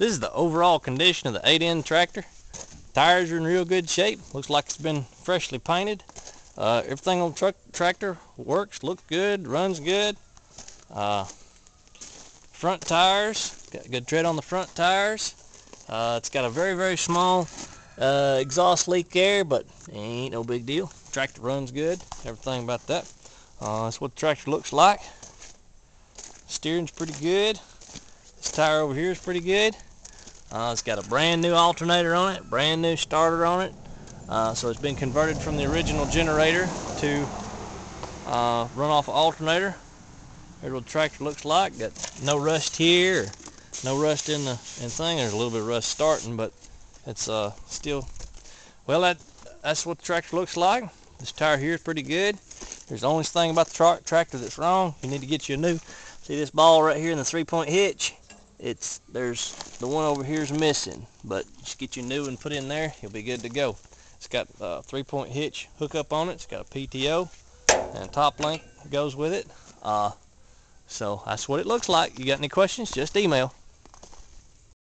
This is the overall condition of the 8N tractor. Tires are in real good shape. Looks like it's been freshly painted. Uh, everything on the truck tractor works, looks good, runs good. Uh, front tires, got good tread on the front tires. Uh, it's got a very, very small uh, exhaust leak there, but ain't no big deal. Tractor runs good, everything about that. Uh, that's what the tractor looks like. Steering's pretty good. This tire over here is pretty good. Uh, it's got a brand new alternator on it, brand new starter on it. Uh, so it's been converted from the original generator to uh, run off alternator. Here's what the tractor looks like. Got no rust here, no rust in the in thing. There's a little bit of rust starting, but it's uh, still, well, that that's what the tractor looks like. This tire here is pretty good. There's the only thing about the tra tractor that's wrong. You need to get you a new. See this ball right here in the three-point hitch? It's there's the one over here is missing but just get your new and put in there you'll be good to go. It's got a three-point hitch hookup on it it's got a PTO and top link goes with it. Uh, so that's what it looks like. You got any questions just email